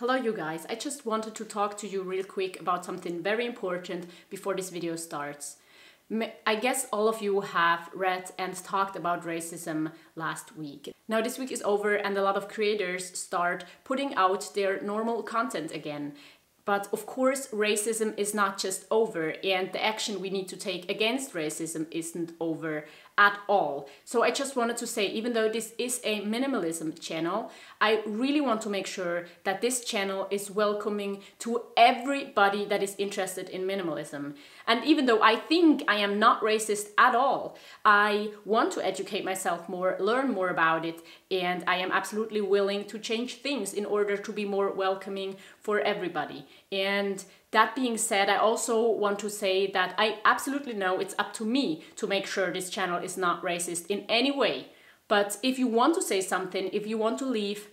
Hello you guys, I just wanted to talk to you real quick about something very important before this video starts. I guess all of you have read and talked about racism last week. Now this week is over and a lot of creators start putting out their normal content again. But of course, racism is not just over, and the action we need to take against racism isn't over at all. So I just wanted to say, even though this is a minimalism channel, I really want to make sure that this channel is welcoming to everybody that is interested in minimalism. And even though I think I am not racist at all, I want to educate myself more, learn more about it, and I am absolutely willing to change things in order to be more welcoming for everybody. And that being said, I also want to say that I absolutely know it's up to me to make sure this channel is not racist in any way. But if you want to say something, if you want to leave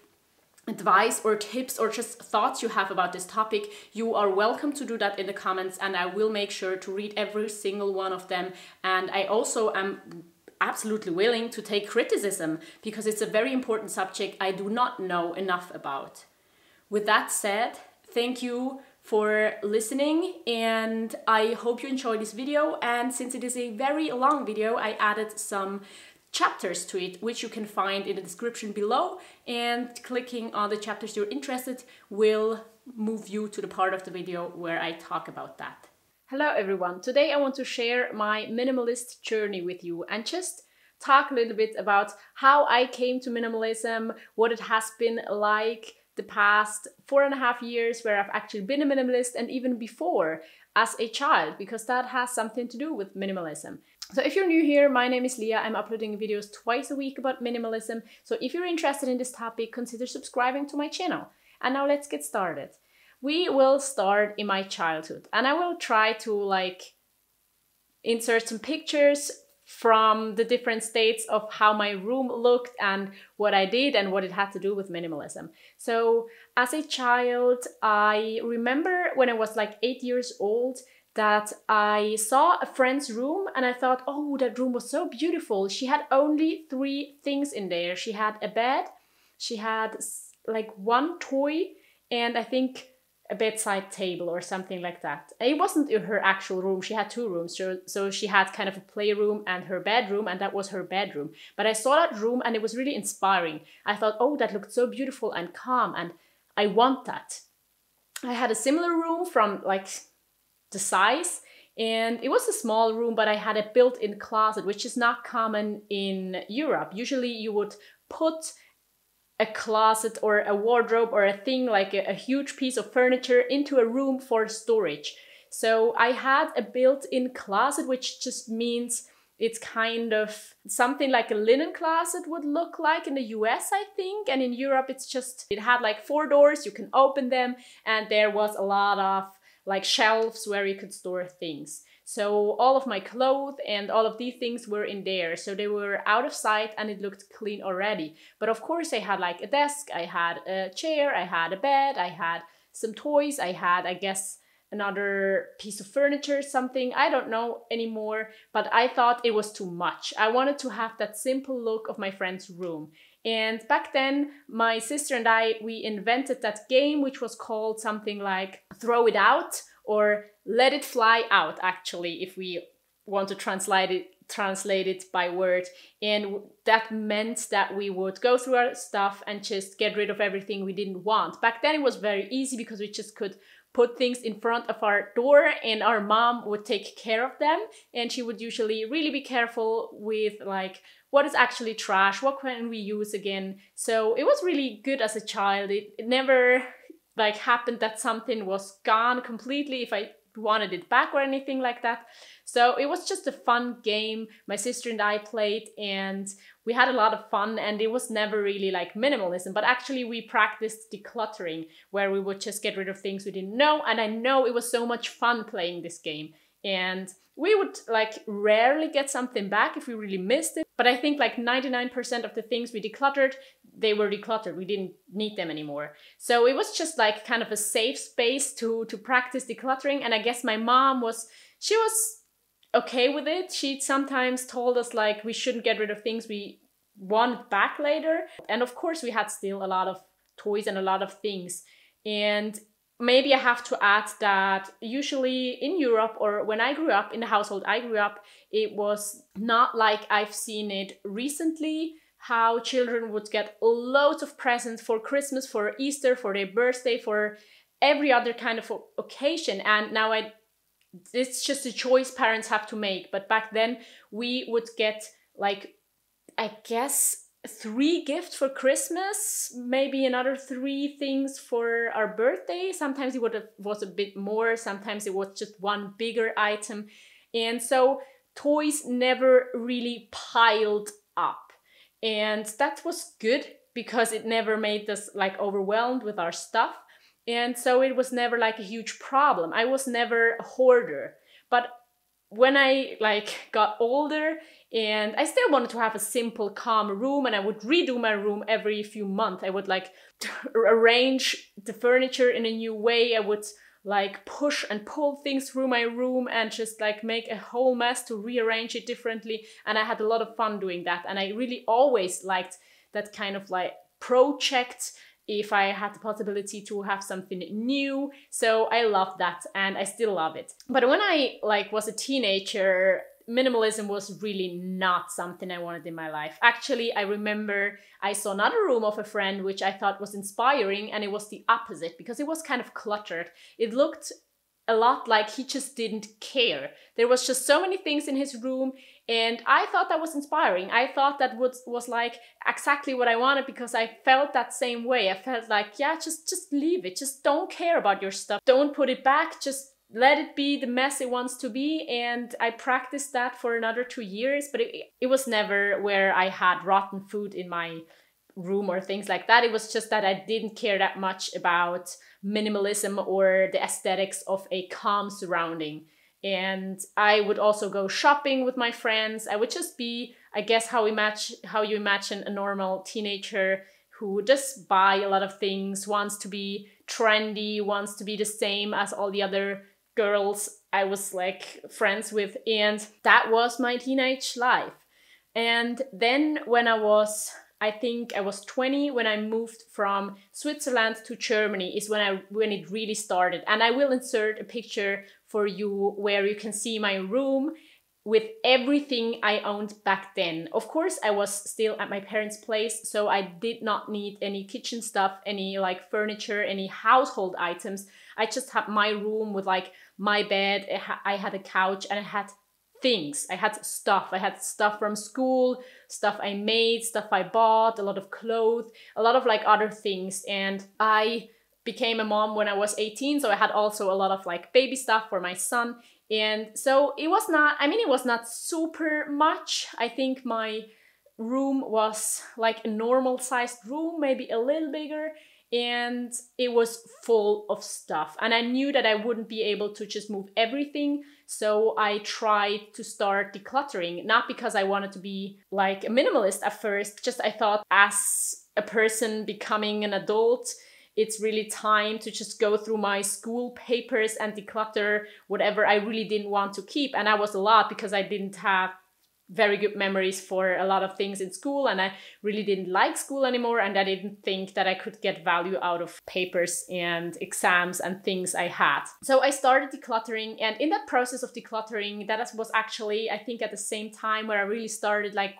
advice or tips or just thoughts you have about this topic, you are welcome to do that in the comments and I will make sure to read every single one of them. And I also am absolutely willing to take criticism because it's a very important subject I do not know enough about. With that said, thank you for listening and I hope you enjoyed this video and since it is a very long video I added some chapters to it which you can find in the description below and clicking on the chapters you're interested will move you to the part of the video where I talk about that. Hello everyone, today I want to share my minimalist journey with you and just talk a little bit about how I came to minimalism, what it has been like, the past four and a half years where I've actually been a minimalist and even before as a child because that has something to do with minimalism. So if you're new here, my name is Lia. I'm uploading videos twice a week about minimalism. So if you're interested in this topic, consider subscribing to my channel. And now let's get started. We will start in my childhood and I will try to like insert some pictures from the different states of how my room looked and what I did and what it had to do with minimalism. So, as a child, I remember when I was like eight years old that I saw a friend's room and I thought, oh, that room was so beautiful. She had only three things in there. She had a bed, she had like one toy, and I think a bedside table or something like that. It wasn't in her actual room. She had two rooms. So, so she had kind of a playroom and her bedroom, and that was her bedroom. But I saw that room and it was really inspiring. I thought, oh, that looked so beautiful and calm, and I want that. I had a similar room from like the size, and it was a small room, but I had a built in closet, which is not common in Europe. Usually you would put a closet or a wardrobe or a thing like a, a, huge piece of furniture into a room for storage. So I had a built-in closet, which just means it's kind of something like a linen closet would look like in the US, I think. And in Europe, it's just, it had like four doors, you can open them, and there was a lot of like shelves where you could store things. So all of my clothes and all of these things were in there. So they were out of sight and it looked clean already. But of course I had like a desk, I had a chair, I had a bed, I had some toys, I had, I guess, another piece of furniture, something, I don't know anymore, but I thought it was too much. I wanted to have that simple look of my friend's room. And back then, my sister and I, we invented that game, which was called something like Throw It Out or let it fly out actually if we want to translate it translate it by word. And that meant that we would go through our stuff and just get rid of everything we didn't want. Back then it was very easy because we just could put things in front of our door and our mom would take care of them. And she would usually really be careful with like what is actually trash? What can we use again? So it was really good as a child. It, it never like happened that something was gone completely if I wanted it back or anything like that. So it was just a fun game. My sister and I played and we had a lot of fun and it was never really like minimalism but actually we practiced decluttering where we would just get rid of things we didn't know. And I know it was so much fun playing this game. And we would like rarely get something back if we really missed it but i think like 99% of the things we decluttered they were decluttered. We didn't need them anymore. So it was just like kind of a safe space to to practice decluttering and i guess my mom was she was okay with it. She sometimes told us like we shouldn't get rid of things we want back later. And of course we had still a lot of toys and a lot of things. And maybe I have to add that usually in Europe or when I grew up in the household I grew up, it was not like I've seen it recently. How children would get loads of presents for Christmas, for Easter, for their birthday, for every other kind of occasion. And now I, it's just a choice parents have to make. But back then we would get like, I guess three gifts for Christmas, maybe another three things for our birthday. Sometimes it would was a bit more, sometimes it was just one bigger item. And so toys never really piled up. And that was good because it never made us like overwhelmed with our stuff. And so it was never like a huge problem. I was never a hoarder. But when I like got older and I still wanted to have a simple calm room and I would redo my room every few months. I would like arrange the furniture in a new way. I would like push and pull things through my room and just like make a whole mess to rearrange it differently and I had a lot of fun doing that and I really always liked that kind of like project if I had the possibility to have something new. So I love that and I still love it. But when I like was a teenager, minimalism was really not something I wanted in my life. Actually, I remember I saw another room of a friend which I thought was inspiring and it was the opposite because it was kind of cluttered. It looked a lot like he just didn't care. There was just so many things in his room and I thought that was inspiring. I thought that was was like exactly what I wanted because I felt that same way. I felt like, yeah, just just leave it. Just don't care about your stuff. Don't put it back. Just let it be the mess it wants to be and i practiced that for another two years but it, it was never where i had rotten food in my room or things like that it was just that i didn't care that much about minimalism or the aesthetics of a calm surrounding and i would also go shopping with my friends i would just be i guess how imagine how you imagine a normal teenager who just buy a lot of things wants to be trendy wants to be the same as all the other girls I was like friends with, and that was my teenage life. And then when I was I think I was 20 when I moved from Switzerland to Germany is when I when it really started. And I will insert a picture for you where you can see my room with everything I owned back then. Of course, I was still at my parents' place, so I did not need any kitchen stuff, any like furniture, any household items. I just had my room with like my bed, I had a couch, and I had things. I had stuff. I had stuff from school, stuff I made, stuff I bought, a lot of clothes, a lot of like other things. And I became a mom when I was 18, so I had also a lot of like baby stuff for my son. And so it was not, I mean, it was not super much. I think my room was like a normal sized room, maybe a little bigger and it was full of stuff. And I knew that I wouldn't be able to just move everything. So I tried to start decluttering, not because I wanted to be like a minimalist at first, just I thought as a person becoming an adult, it's really time to just go through my school papers and declutter whatever I really didn't want to keep. And I was a lot because I didn't have very good memories for a lot of things in school and I really didn't like school anymore and I didn't think that I could get value out of papers and exams and things I had. So I started decluttering and in that process of decluttering that was actually I think at the same time where I really started like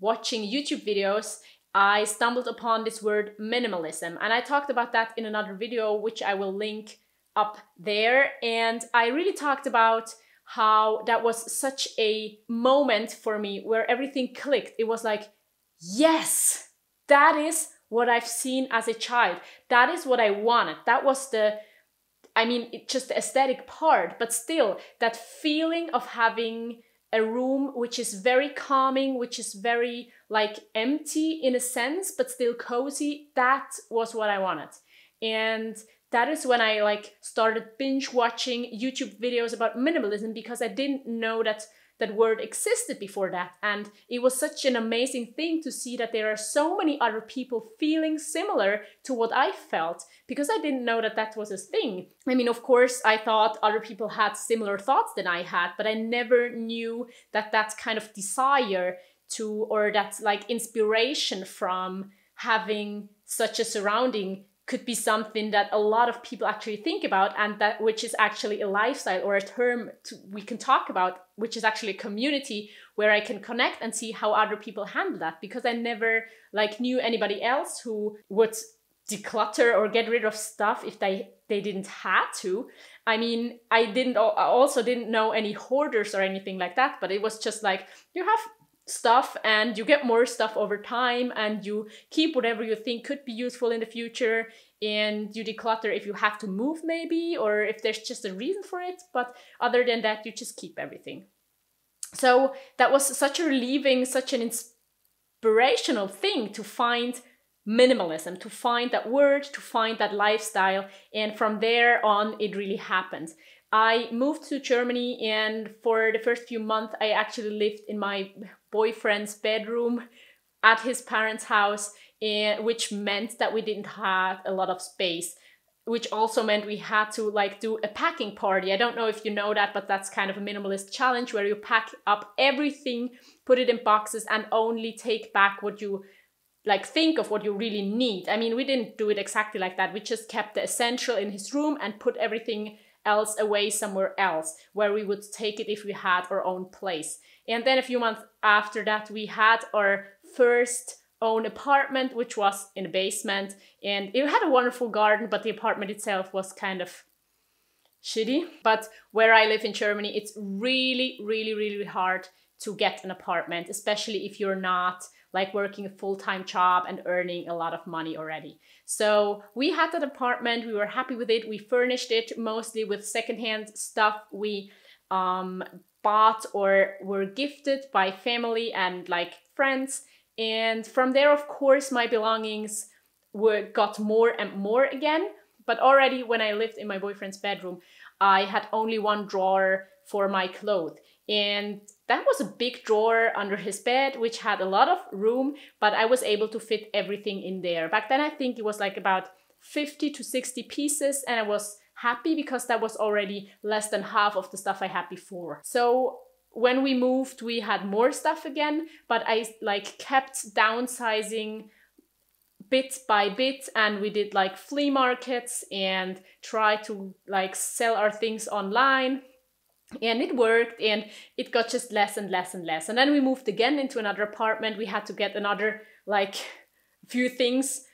watching YouTube videos I stumbled upon this word minimalism and I talked about that in another video which I will link up there and I really talked about how that was such a moment for me where everything clicked. It was like, yes, that is what I've seen as a child. That is what I wanted. That was the, I mean, it, just the aesthetic part, but still, that feeling of having a room which is very calming, which is very like empty in a sense, but still cozy, that was what I wanted. And that is when I like started binge watching YouTube videos about minimalism because I didn't know that that word existed before that and it was such an amazing thing to see that there are so many other people feeling similar to what I felt because I didn't know that that was a thing. I mean, of course, I thought other people had similar thoughts than I had, but I never knew that that kind of desire to or that like inspiration from having such a surrounding could be something that a lot of people actually think about and that which is actually a lifestyle or a term to, we can talk about which is actually a community where i can connect and see how other people handle that. Because i never like knew anybody else who would declutter or get rid of stuff if they they didn't have to. I mean i didn't I also didn't know any hoarders or anything like that but it was just like you have stuff and you get more stuff over time and you keep whatever you think could be useful in the future and you declutter if you have to move maybe or if there's just a reason for it but other than that you just keep everything. So that was such a relieving such an inspirational thing to find minimalism to find that word to find that lifestyle and from there on it really happened I moved to Germany and for the first few months I actually lived in my boyfriend's bedroom at his parents' house, which meant that we didn't have a lot of space which also meant we had to like do a packing party. I don't know if you know that, but that's kind of a minimalist challenge where you pack up everything, put it in boxes and only take back what you like think of what you really need. I mean, we didn't do it exactly like that. We just kept the essential in his room and put everything else away somewhere else where we would take it if we had our own place. And then a few months after that, we had our first own apartment, which was in a basement. And it had a wonderful garden, but the apartment itself was kind of shitty. But where I live in Germany, it's really, really, really hard to get an apartment, especially if you're not like working a full-time job and earning a lot of money already. So we had that apartment, we were happy with it. We furnished it mostly with secondhand stuff we um, bought or were gifted by family and like friends. And from there, of course, my belongings were got more and more again. But already when I lived in my boyfriend's bedroom, I had only one drawer for my clothes. And that was a big drawer under his bed, which had a lot of room, but I was able to fit everything in there. Back then, I think it was like about 50 to 60 pieces, and I was happy because that was already less than half of the stuff I had before. So when we moved, we had more stuff again, but I like kept downsizing bit by bit and we did like flea markets and try to like sell our things online and it worked and it got just less and less and less. And then we moved again into another apartment. We had to get another like few things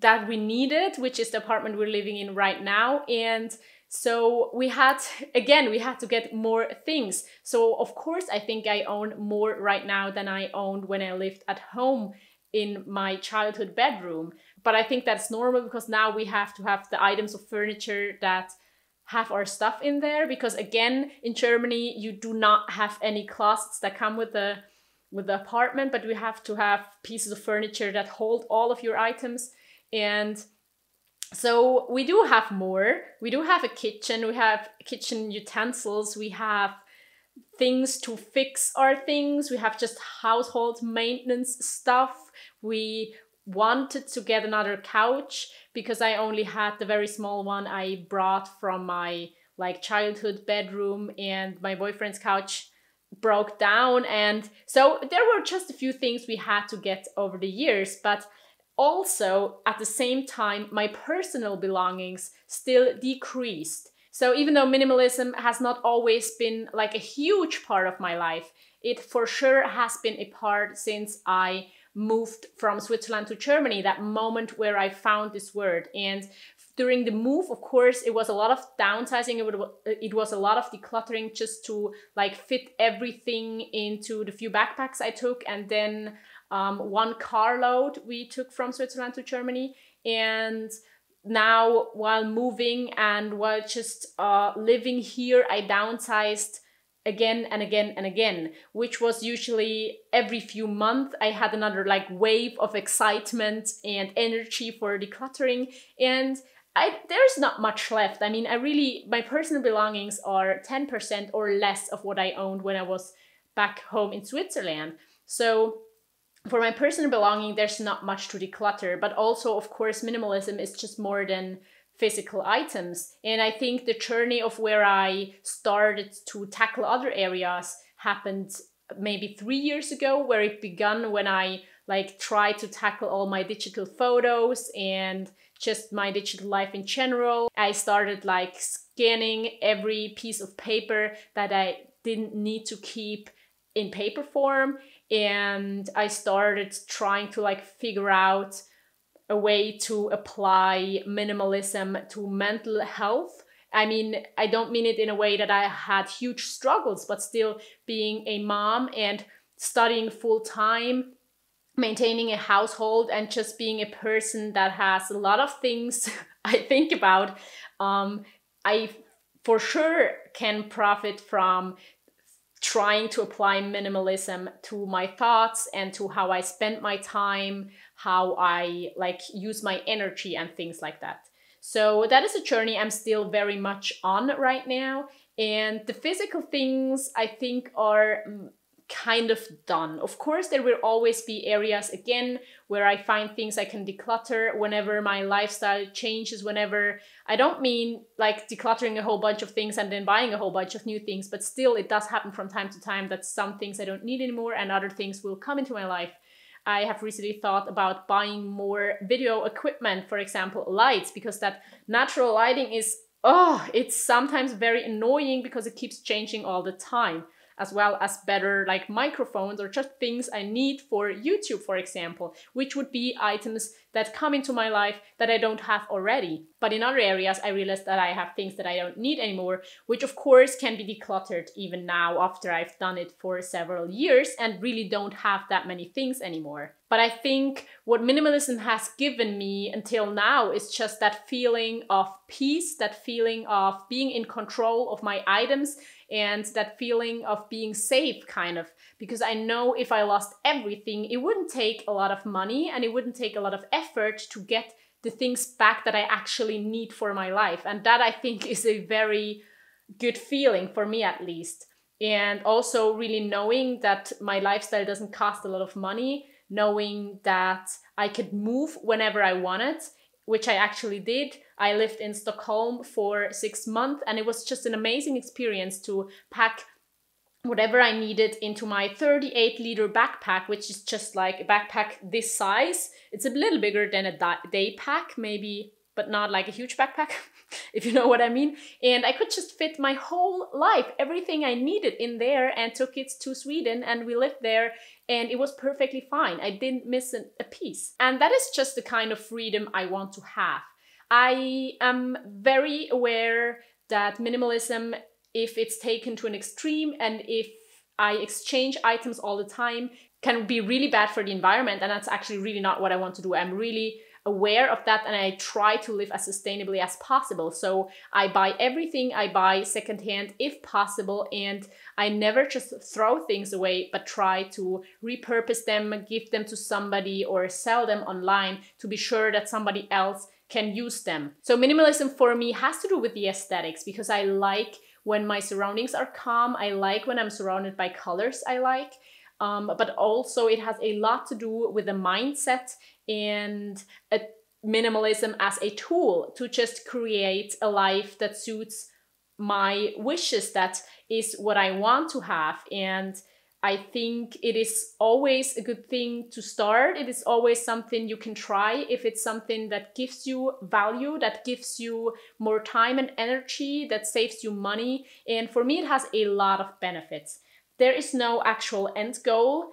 that we needed which is the apartment we're living in right now. And so we had again we had to get more things. So of course i think i own more right now than i owned when i lived at home in my childhood bedroom. But i think that's normal because now we have to have the items of furniture that have our stuff in there because again in Germany you do not have any closets that come with the with the apartment but we have to have pieces of furniture that hold all of your items. And so we do have more. We do have a kitchen. We have kitchen utensils. We have things to fix our things. We have just household maintenance stuff. We wanted to get another couch because I only had the very small one I brought from my like childhood bedroom and my boyfriend's couch broke down. And so there were just a few things we had to get over the years but also at the same time my personal belongings still decreased. So even though minimalism has not always been like a huge part of my life it for sure has been a part since I moved from Switzerland to Germany, that moment where I found this word. And during the move, of course, it was a lot of downsizing. It, would, it was a lot of decluttering just to like fit everything into the few backpacks I took. And then um, one carload we took from Switzerland to Germany. And now while moving and while just uh, living here, I downsized again and again and again which was usually every few months i had another like wave of excitement and energy for decluttering and I, there's not much left. I mean, I really, my personal belongings are 10% or less of what I owned when I was back home in Switzerland. So for my personal belonging, there's not much to declutter, but also, of course, minimalism is just more than physical items. And I think the journey of where I started to tackle other areas happened maybe three years ago, where it began when I like tried to tackle all my digital photos and just my digital life in general. I started like scanning every piece of paper that I didn't need to keep in paper form and I started trying to like figure out a way to apply minimalism to mental health. I mean, I don't mean it in a way that I had huge struggles, but still being a mom and studying full time, maintaining a household, and just being a person that has a lot of things I think about. Um, I for sure can profit from trying to apply minimalism to my thoughts and to how I spend my time, how I like use my energy and things like that. So that is a journey I'm still very much on right now. And the physical things I think are mm, kind of done. Of course, there will always be areas again where I find things I can declutter whenever my lifestyle changes, whenever I don't mean like decluttering a whole bunch of things and then buying a whole bunch of new things, but still it does happen from time to time that some things I don't need anymore and other things will come into my life. I have recently thought about buying more video equipment, for example, lights, because that natural lighting is, oh, it's sometimes very annoying because it keeps changing all the time as well as better like microphones or just things I need for YouTube, for example, which would be items that come into my life that I don't have already. But in other areas, I realized that I have things that I don't need anymore, which of course can be decluttered even now after I've done it for several years and really don't have that many things anymore. But I think what minimalism has given me until now is just that feeling of peace, that feeling of being in control of my items and that feeling of being safe kind of because I know if I lost everything, it wouldn't take a lot of money and it wouldn't take a lot of effort to get the things back that I actually need for my life. And that I think is a very good feeling for me at least. And also really knowing that my lifestyle doesn't cost a lot of money, knowing that I could move whenever I wanted, which I actually did. I lived in Stockholm for six months and it was just an amazing experience to pack whatever I needed into my 38 liter backpack, which is just like a backpack this size. It's a little bigger than a day pack, maybe, but not like a huge backpack, if you know what I mean. And I could just fit my whole life, everything I needed in there, and took it to Sweden. And we lived there, and it was perfectly fine. I didn't miss a piece. And that is just the kind of freedom I want to have. I am very aware that minimalism if it's taken to an extreme and if I exchange items all the time can be really bad for the environment and that's actually really not what I want to do. I'm really aware of that and I try to live as sustainably as possible. So I buy everything I buy secondhand if possible and I never just throw things away but try to repurpose them, give them to somebody or sell them online to be sure that somebody else can use them. So minimalism for me has to do with the aesthetics because I like when my surroundings are calm. I like when I'm surrounded by colors I like. Um, but also it has a lot to do with the mindset and a minimalism as a tool to just create a life that suits my wishes that is what I want to have and I think it is always a good thing to start. It is always something you can try if it's something that gives you value, that gives you more time and energy, that saves you money. And for me, it has a lot of benefits. There is no actual end goal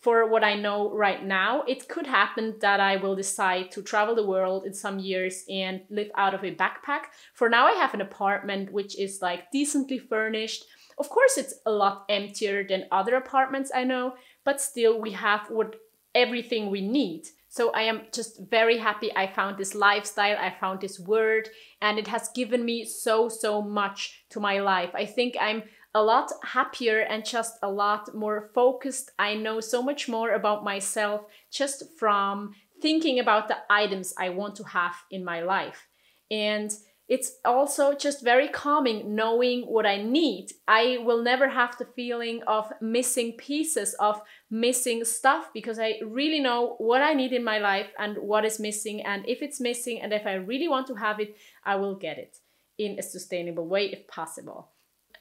for what I know right now. It could happen that I will decide to travel the world in some years and live out of a backpack. For now, I have an apartment which is like decently furnished of course, it's a lot emptier than other apartments I know, but still we have what everything we need. So I am just very happy I found this lifestyle, I found this word, and it has given me so, so much to my life. I think I'm a lot happier and just a lot more focused. I know so much more about myself just from thinking about the items I want to have in my life. And it's also just very calming knowing what I need. I will never have the feeling of missing pieces, of missing stuff, because I really know what I need in my life and what is missing. And if it's missing and if I really want to have it, I will get it in a sustainable way if possible.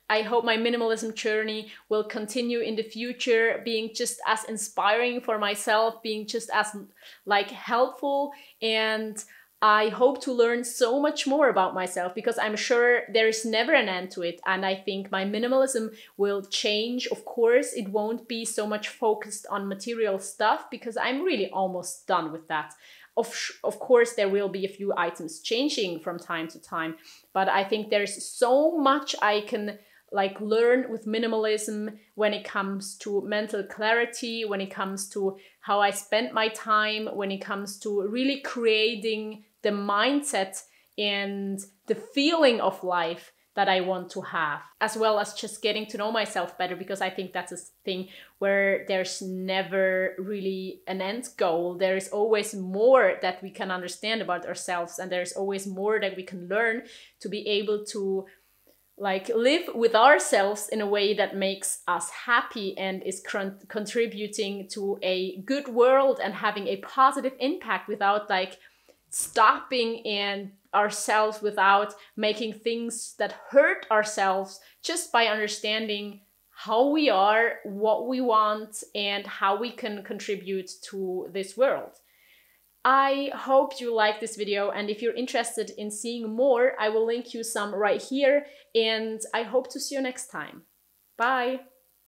I hope my minimalism journey will continue in the future, being just as inspiring for myself, being just as like helpful and I hope to learn so much more about myself because I'm sure there is never an end to it. And I think my minimalism will change. Of course, it won't be so much focused on material stuff because I'm really almost done with that. Of, of course, there will be a few items changing from time to time, but I think there's so much I can like learn with minimalism when it comes to mental clarity, when it comes to how I spend my time, when it comes to really creating the mindset and the feeling of life that I want to have, as well as just getting to know myself better, because I think that's a thing where there's never really an end goal. There is always more that we can understand about ourselves, and there's always more that we can learn to be able to like live with ourselves in a way that makes us happy and is con- contributing to a good world and having a positive impact without like stopping and ourselves without making things that hurt ourselves just by understanding how we are, what we want, and how we can contribute to this world. I hope you like this video and if you're interested in seeing more, I will link you some right here and I hope to see you next time. Bye!